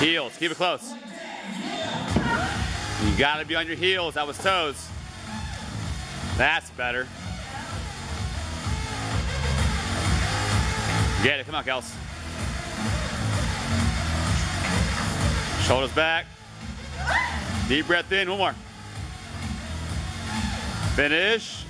Heels, keep it close. You gotta be on your heels, that was toes. That's better. Get it, come on, Kels. Shoulders back. Deep breath in, one more. Finish.